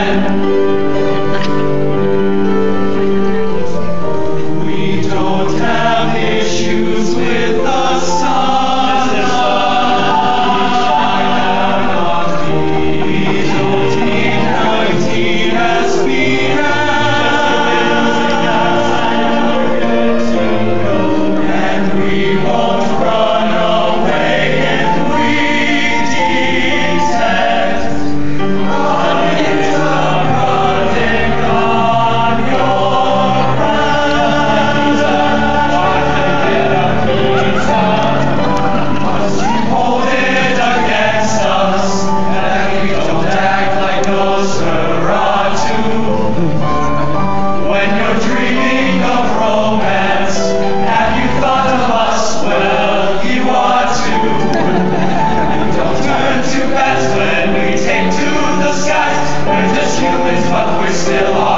time. still